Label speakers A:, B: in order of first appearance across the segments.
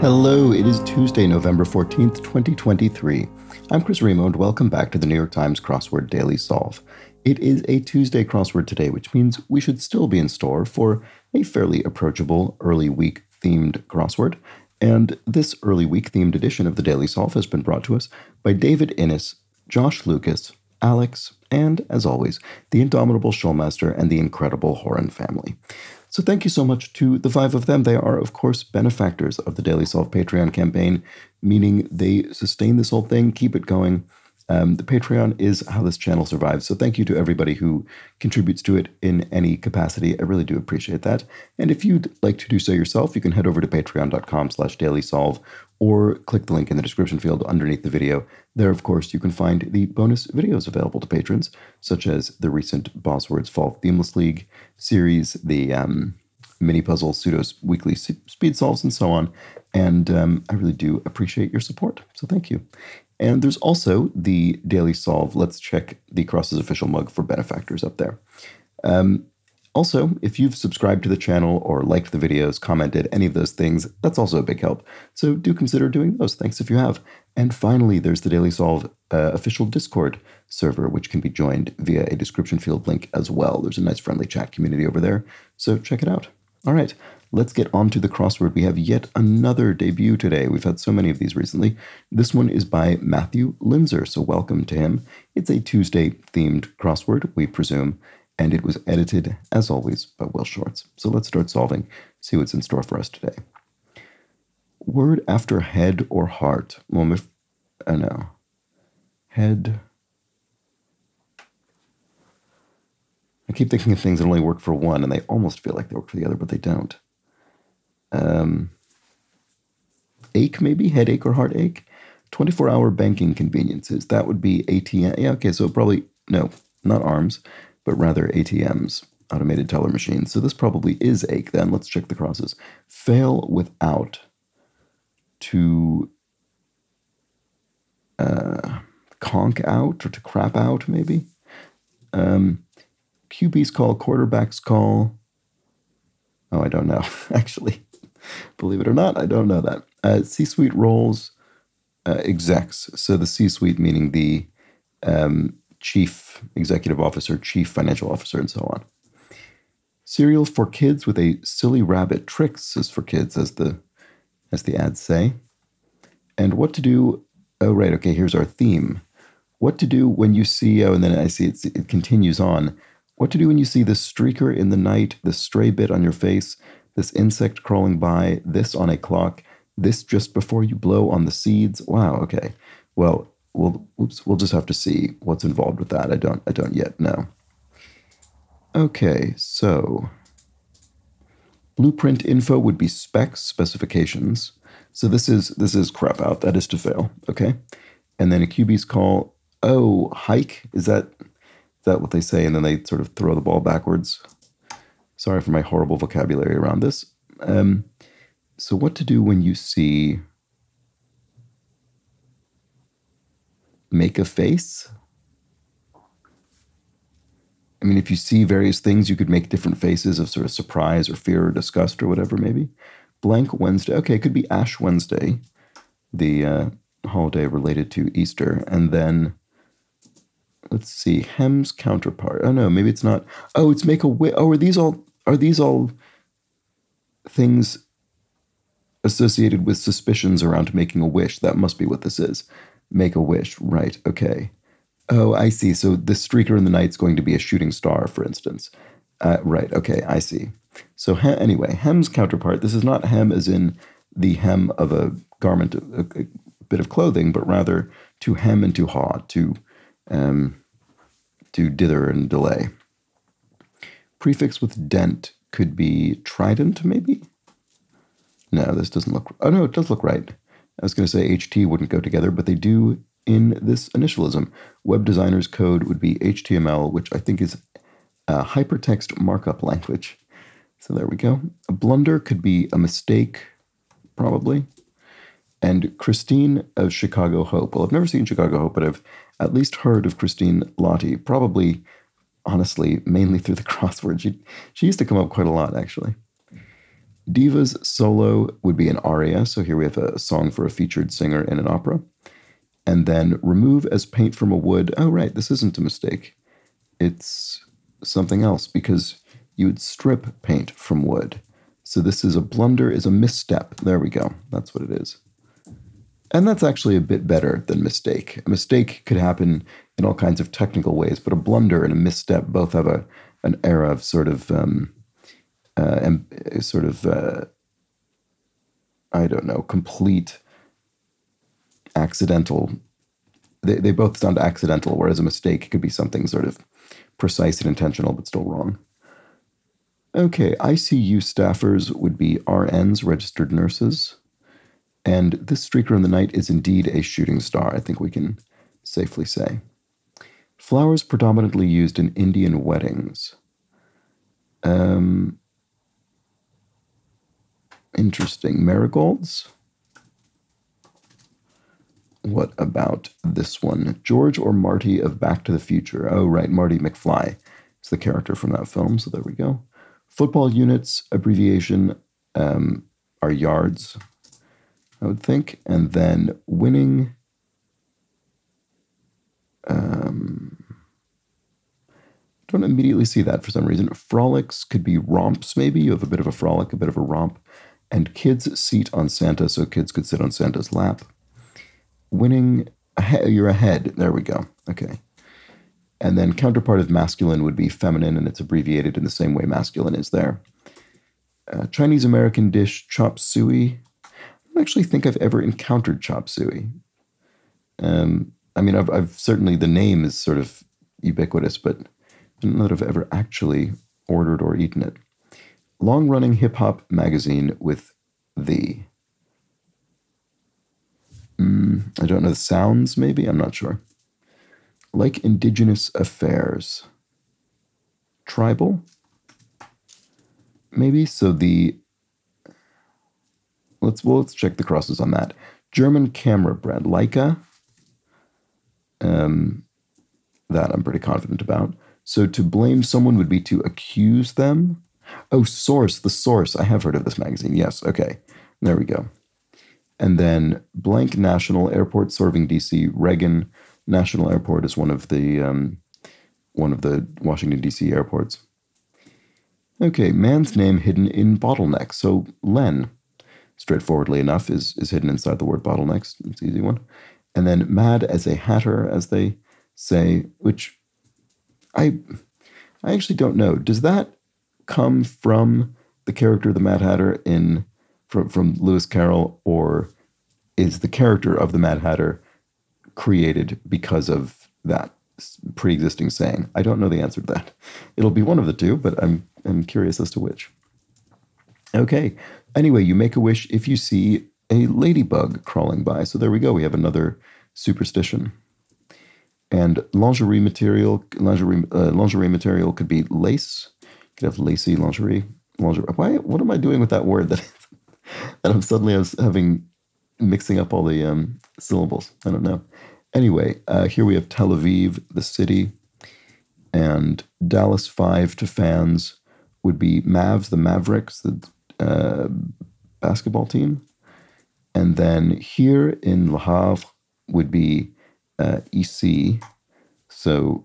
A: Hello, it is Tuesday, November 14th, 2023. I'm Chris Remo, and welcome back to the New York Times Crossword Daily Solve. It is a Tuesday crossword today, which means we should still be in store for a fairly approachable early week themed crossword. And this early week themed edition of the Daily Solve has been brought to us by David Innes, Josh Lucas, Alex, and, as always, the indomitable Schulmaster and the incredible Horan family. So thank you so much to the five of them. They are, of course, benefactors of the Daily Solve Patreon campaign, meaning they sustain this whole thing, keep it going. Um, the Patreon is how this channel survives. So thank you to everybody who contributes to it in any capacity. I really do appreciate that. And if you'd like to do so yourself, you can head over to patreon.com slash dailysolve or click the link in the description field underneath the video. There, of course, you can find the bonus videos available to patrons, such as the recent Boswords Fall Themeless League series, the um, mini puzzle pseudos weekly speed solves, and so on. And um, I really do appreciate your support. So thank you. And there's also the Daily Solve. Let's check the Crosses official mug for benefactors up there. Um, also, if you've subscribed to the channel or liked the videos, commented, any of those things, that's also a big help. So do consider doing those. Thanks if you have. And finally, there's the Daily Solve uh, official Discord server, which can be joined via a description field link as well. There's a nice friendly chat community over there. So check it out. All right, let's get on to the crossword. We have yet another debut today. We've had so many of these recently. This one is by Matthew Linzer, so welcome to him. It's a Tuesday themed crossword, we presume, and it was edited, as always, by Will Shortz. So let's start solving, see what's in store for us today. Word after head or heart. Well, if, I know. Head. I keep thinking of things that only work for one, and they almost feel like they work for the other, but they don't. Um, ache, maybe headache or heartache. 24 hour banking conveniences. That would be ATM. Yeah, okay, so probably, no, not ARMS, but rather ATMs, automated teller machines. So this probably is ache then. Let's check the crosses. Fail without to uh, conk out or to crap out, maybe. Um, QB's call, quarterback's call. Oh, I don't know, actually. Believe it or not, I don't know that. Uh, C suite roles, uh, execs. So the C suite meaning the um, chief executive officer, chief financial officer, and so on. Cereal for kids with a silly rabbit. Trix is for kids, as the as the ads say. And what to do? Oh, right. Okay, here's our theme. What to do when you see? Oh, and then I see it, it continues on. What to do when you see this streaker in the night, this stray bit on your face, this insect crawling by, this on a clock, this just before you blow on the seeds. Wow, okay. Well, we'll oops, we'll just have to see what's involved with that. I don't I don't yet know. Okay, so blueprint info would be specs, specifications. So this is this is crap out. That is to fail. Okay. And then a QB's call, oh, hike. Is that that what they say? And then they sort of throw the ball backwards. Sorry for my horrible vocabulary around this. Um, so, what to do when you see make a face? I mean, if you see various things, you could make different faces of sort of surprise or fear or disgust or whatever, maybe. Blank Wednesday. Okay, it could be Ash Wednesday, the uh, holiday related to Easter. And then let's see, Hem's counterpart. Oh no, maybe it's not. Oh, it's make a wish. Oh, are these all are these all things associated with suspicions around making a wish? That must be what this is. Make a wish, right? Okay. Oh, I see. So the streaker in the night is going to be a shooting star, for instance. Uh, right. Okay, I see. So he- anyway, hem's counterpart. This is not hem as in the hem of a garment, a, a bit of clothing, but rather to hem and to haw, to um, to dither and delay. Prefix with dent could be trident, maybe? No, this doesn't look. Oh, no, it does look right. I was going to say HT wouldn't go together, but they do in this initialism. Web designers' code would be HTML, which I think is a hypertext markup language. So there we go. A blunder could be a mistake, probably. And Christine of Chicago Hope. Well, I've never seen Chicago Hope, but I've at least heard of Christine Lahti, probably, honestly, mainly through the crossword. She, she used to come up quite a lot, actually. Divas solo would be an aria. So here we have a song for a featured singer in an opera. And then remove as paint from a wood. Oh, right, this isn't a mistake. It's something else because you would strip paint from wood. So this is a blunder, is a misstep. There we go. That's what it is. And that's actually a bit better than mistake. A mistake could happen in all kinds of technical ways, but a blunder and a misstep both have a an era of sort of um, uh, and sort of uh, I don't know complete accidental. They they both sound accidental, whereas a mistake could be something sort of precise and intentional, but still wrong. Okay, ICU staffers would be RNs, registered nurses. And this streaker in the night is indeed a shooting star, I think we can safely say. Flowers predominantly used in Indian weddings. Um, interesting. Marigolds? What about this one? George or Marty of Back to the Future? Oh, right, Marty McFly is the character from that film, so there we go. Football units, abbreviation, um, are yards. I would think. And then winning. Um, don't immediately see that for some reason. Frolics could be romps, maybe. You have a bit of a frolic, a bit of a romp. And kids seat on Santa, so kids could sit on Santa's lap. Winning, you're ahead. There we go. Okay. And then counterpart of masculine would be feminine, and it's abbreviated in the same way masculine is there. Uh, Chinese American dish chop suey actually think I've ever encountered chop suey. Um, I mean, I've, I've, certainly the name is sort of ubiquitous, but I don't know that I've ever actually ordered or eaten it. Long running hip hop magazine with the. Mm, I don't know the sounds, maybe? I'm not sure. Like Indigenous Affairs. Tribal? Maybe? So the let's well, let's check the crosses on that. German camera brand Leica. Um, that I'm pretty confident about. So to blame someone would be to accuse them. Oh, source, the source. I have heard of this magazine. Yes, okay. There we go. And then blank national airport serving DC. Reagan National Airport is one of the um, one of the Washington DC airports. Okay, man's name hidden in bottleneck. So Len straightforwardly enough, is, is hidden inside the word bottlenecks. It's an easy one. And then mad as a hatter, as they say, which I I actually don't know. Does that come from the character of the Mad Hatter in from from Lewis Carroll, or is the character of the Mad Hatter created because of that pre-existing saying? I don't know the answer to that. It'll be one of the two, but I'm I'm curious as to which. Okay, Anyway, you make a wish if you see a ladybug crawling by. So there we go. We have another superstition. And lingerie material, lingerie, uh, lingerie material could be lace. You could have lacy lingerie. Lingerie. Why? What am I doing with that word that, that I'm suddenly having mixing up all the um, syllables? I don't know. Anyway, uh, here we have Tel Aviv, the city, and Dallas Five to fans would be Mavs, the Mavericks, the uh, basketball team. And then here in Le Havre would be uh, ICI. So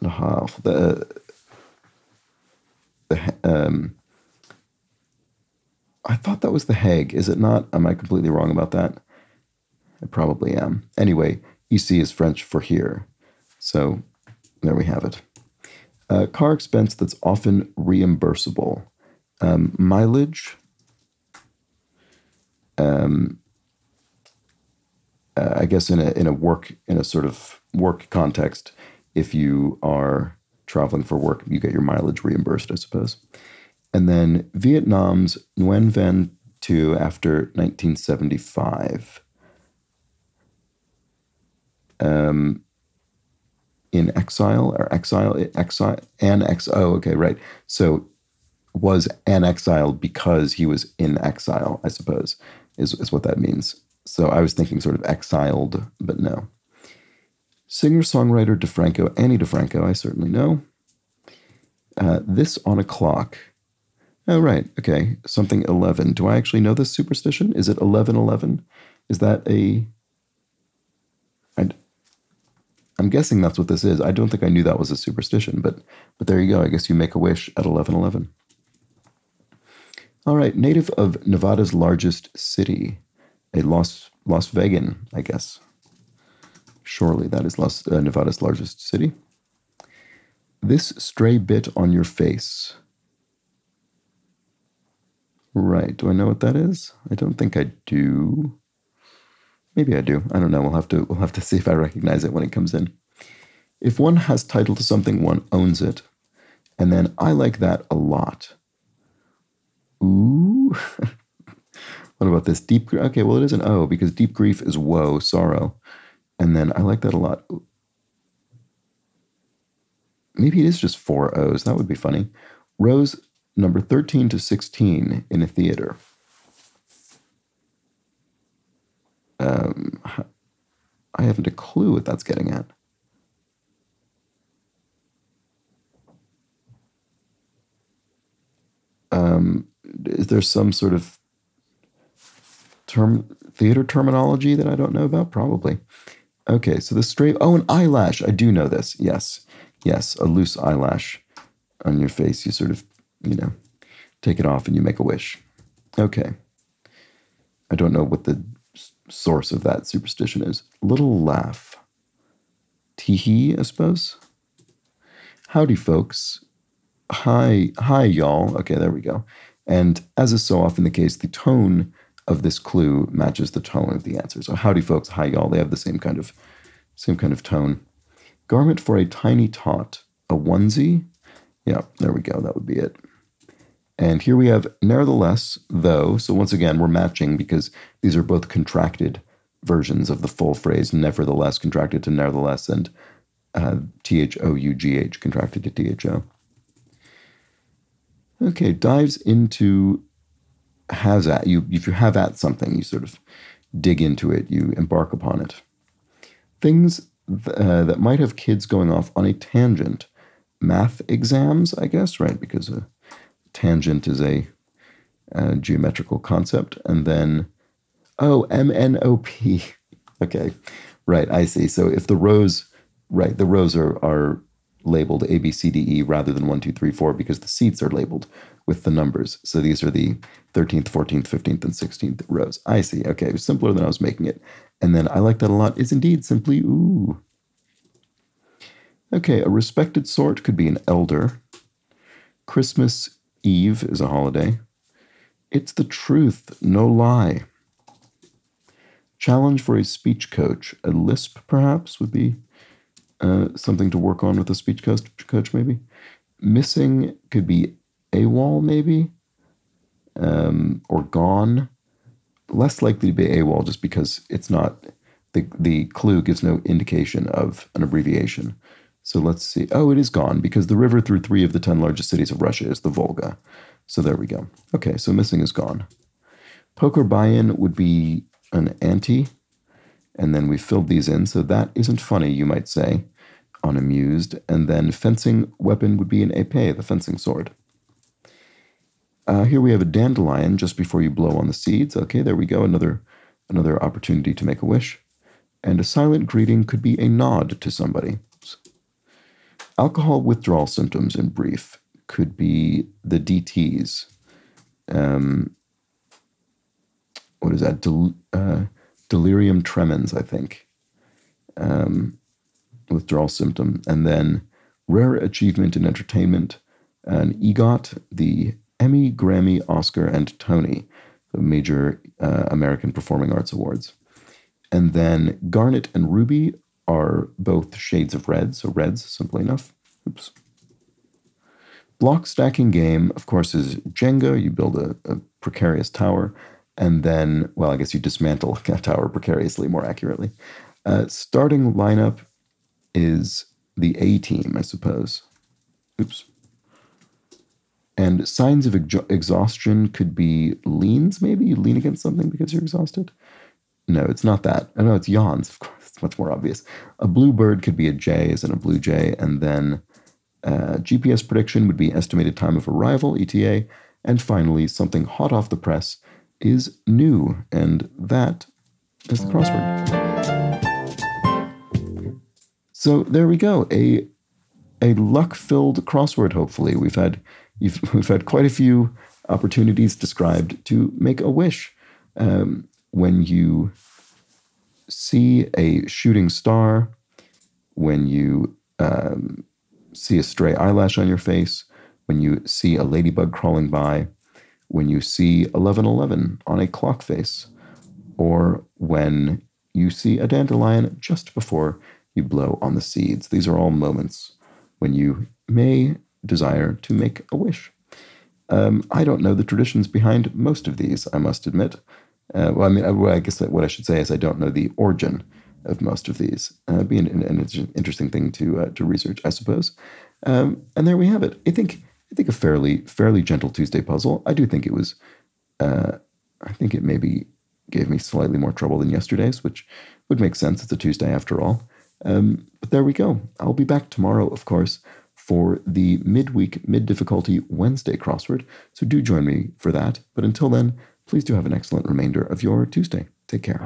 A: Le Havre, the, the um, I thought that was the Hague. Is it not? Am I completely wrong about that? I probably am. Anyway, ICI is French for here. So there we have it. Uh, car expense that's often reimbursable. Um, mileage. Um, uh, I guess in a in a work in a sort of work context, if you are traveling for work, you get your mileage reimbursed, I suppose. And then Vietnam's Nguyen Van Thieu after 1975. Um, in exile or exile exile an ex oh okay right so was an exile because he was in exile i suppose is, is what that means so i was thinking sort of exiled but no singer songwriter DiFranco Ani DiFranco i certainly know uh, this on a clock Oh, right. Okay. Something 11. Do I actually know this superstition? Is it 1111? Is that a. I, I'm guessing that's what this is. I don't think I knew that was a superstition, but but there you go. I guess you make a wish at 1111. All right. Native of Nevada's largest city, a Las, Las Vegas, I guess. Surely that is Las, uh, Nevada's largest city. This stray bit on your face. Right. Do I know what that is? I don't think I do. Maybe I do. I don't know. We'll have to we'll have to see if I recognize it when it comes in. If one has title to something, one owns it. And then I like that a lot. Ooh. what about this? Deep okay, well it is an O because deep grief is woe, sorrow. And then I like that a lot. Maybe it is just four O's. That would be funny. Rows number 13 to 16 in a theater. Um, I haven't a clue what that's getting at. Um, is there some sort of term theater terminology that I don't know about? Probably. Okay, so the straight. Oh, an eyelash. I do know this. Yes. Yes, a loose eyelash on your face. You sort of, you know, take it off and you make a wish. Okay. I don't know what the source of that superstition is. Little laugh. Teehee, I suppose. Howdy, folks. Hi, hi, y'all. Okay, there we go. And as is so often the case, the tone of this clue matches the tone of the answer. So howdy, folks. Hi, y'all. They have the same kind of, same kind of tone. Garment for a tiny tot, a onesie. Yeah, there we go. That would be it. And here we have nevertheless, though. So once again, we're matching because these are both contracted versions of the full phrase, nevertheless contracted to nevertheless, and uh, T H O U G H contracted to T H O. Okay, dives into has at you. If you have at something, you sort of dig into it, you embark upon it. Things uh, that might have kids going off on a tangent. Math exams, I guess, right? Because a tangent is a, a geometrical concept. And then, oh, MNOP. okay, right, I see. So if the rows, right, the rows are, are labeled A, B, C, D, E rather than 1, 2, 3, 4 because the seats are labeled with the numbers. So these are the 13th, 14th, 15th, and 16th rows. I see. Okay, it was simpler than I was making it. And then I like that a lot is indeed simply ooh. Okay, a respected sort could be an elder. Christmas Eve is a holiday. It's the truth, no lie. Challenge for a speech coach. A lisp, perhaps, would be uh, something to work on with a speech coach, coach maybe. Missing could be AWOL, maybe, um, or gone. Less likely to be AWOL just because it's not, the, the clue gives no indication of an abbreviation. So let's see. Oh, it is gone because the river through three of the 10 largest cities of Russia is the Volga. So there we go. Okay, so missing is gone. Poker buy in would be an ante. And then we filled these in. So that isn't funny, you might say, unamused. And then fencing weapon would be an epee, the fencing sword. Uh, here we have a dandelion just before you blow on the seeds. Okay, there we go. Another, another opportunity to make a wish. And a silent greeting could be a nod to somebody. Alcohol withdrawal symptoms, in brief, could be the DTs. Um, what is that? Del- uh, delirium tremens, I think. Um, withdrawal symptom. And then rare achievement in entertainment, an EGOT, the Emmy, Grammy, Oscar, and Tony, the major uh, American Performing Arts Awards. And then Garnet and Ruby are both shades of red, so reds, simply enough. Oops. Block stacking game, of course, is Jenga. You build a, a precarious tower, and then, well, I guess you dismantle a tower precariously, more accurately. Uh, starting lineup is the A team, I suppose. Oops. And signs of ex- exhaustion could be leans, maybe? You lean against something because you're exhausted? No, it's not that. I know it's yawns, of course. It's much more obvious. A blue bird could be a jay, as in a blue jay. And then uh, GPS prediction would be estimated time of arrival, ETA. And finally, something hot off the press is new, and that is the crossword. So there we go. A a luck-filled crossword. Hopefully, we've had we've had quite a few opportunities described to make a wish. Um, when you see a shooting star, when you um, see a stray eyelash on your face, when you see a ladybug crawling by, when you see 1111 on a clock face, or when you see a dandelion just before you blow on the seeds. These are all moments when you may desire to make a wish. Um, I don't know the traditions behind most of these, I must admit. Uh, well, I mean, I, I, guess what I should say is I don't know the origin of most of these. Uh, be an, an, interesting thing to uh, to research, I suppose. Um, and there we have it. I think I think a fairly fairly gentle Tuesday puzzle. I do think it was. Uh, I think it maybe gave me slightly more trouble than yesterday's, which would make sense. It's a Tuesday after all. Um, but there we go. I'll be back tomorrow, of course, for the midweek mid difficulty Wednesday crossword. So do join me for that. But until then, Please do have an excellent remainder of your Tuesday. Take care.